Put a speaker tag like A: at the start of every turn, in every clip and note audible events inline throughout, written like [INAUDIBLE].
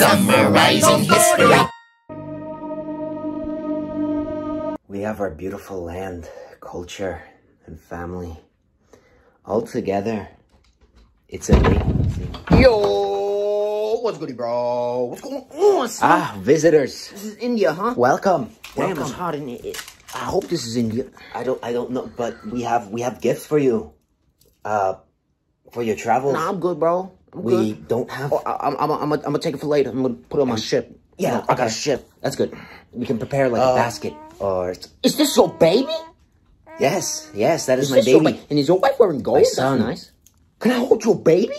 A: Summarizing history.
B: We have our beautiful land, culture, and family. All together. It's amazing.
C: Yo, what's goody, bro? What's going on, son?
B: Ah, visitors.
C: This is India, huh?
B: Welcome.
C: Damn,
B: Welcome.
C: it's hot in it. I hope this is India.
B: I don't I don't know, but we have we have gifts for you. Uh for your travels.
C: Nah, I'm good, bro. I'm
B: we
C: good.
B: don't have
C: Oh, I, I'm, I'm, I'm, I'm gonna take it for later. I'm gonna put it on my ship.
B: Yeah,
C: know, I got a ship.
B: That's good. We can prepare like a uh, basket or
C: Is this your baby?
B: Yes, yes, that is,
C: Is
B: my
C: your
B: baby.
C: ba- and is your wife wearing gold?
B: My
C: That's
B: son.
C: nice. Can I hold your baby?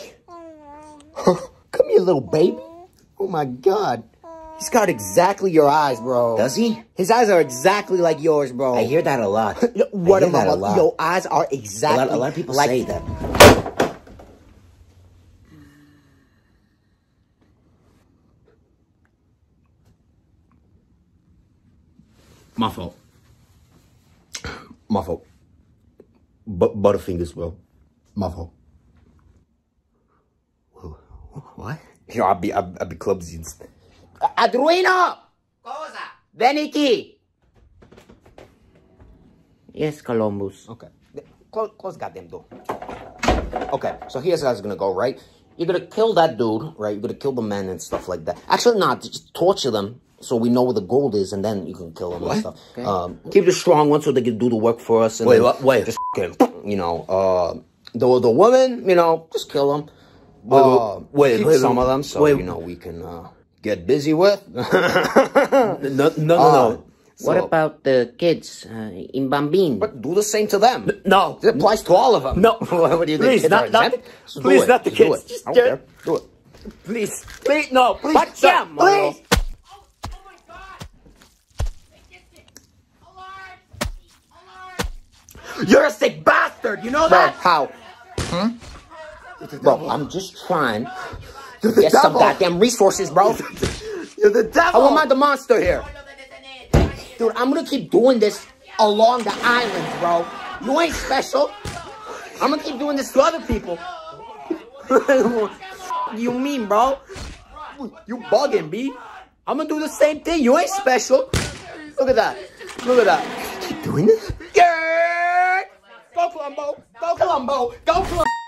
C: [LAUGHS] Come here, little baby. Oh my god. He's got exactly your eyes, bro.
B: Does he?
C: His eyes are exactly like yours, bro.
B: I hear that a lot. [LAUGHS]
C: Yo,
B: I
C: What
B: hear
C: about
B: that a lot.
C: your eyes are
B: a
C: exactly
B: lot, a lot of people
C: like
B: say that.
C: My fault. My fault. But Butterfingers, bro. My fault.
B: What?
C: Here, I'll be, I'll, I'll be clumsy. and st- Adruino! Cosa? Veniti!
B: Yes, Columbus.
C: Okay. Close, close the goddamn door. Okay, so here's how it's gonna go, right? You're gonna kill that dude, right? You're gonna kill the men and stuff like that. Actually, not. Just torture them so we know where the gold is, and then you can kill them and stuff. Um, keep the strong ones so they can do the work for us. And
B: Wait, what- wait.
C: Just f***ing, you know, uh, the the woman, you know, just kill them.
B: Wait,
C: Uh,
B: wait,
C: keep
B: wait,
C: some
B: wait,
C: of them, so
B: wait.
C: you know we can uh, get busy with. [LAUGHS]
B: No, no, no,
C: Uh,
B: no. What about the kids uh, in Bambin?
C: But do the same to them.
B: No.
C: It applies to all of them.
B: No. [LAUGHS]
C: what do you think?
B: Please,
C: kids
B: not-
C: are
B: not-
C: exempt? Just do
B: please,
C: it.
B: not the
C: Just do
B: kids.
C: it.
B: Just
C: I
B: do
C: don't
B: it.
C: care. Do it.
B: Please, please, no, please.
C: Facciamo.
B: Please. You're a sick bastard. You know
C: Bro,
B: that?
C: how? Hmm? Bro, I'm just trying to get some goddamn resources, bro.
B: You're the devil!
C: I
B: devil.
C: want my the monster here. Dude, I'm gonna keep doing this along the islands, bro. You ain't special. I'm gonna keep doing this to other people. [LAUGHS] you mean, bro? You bugging, B. I'm gonna do the same thing. You ain't special. Look at that. Look at that.
B: Keep doing this?
C: Yeah! Go Columbo! Go Columbo! Go!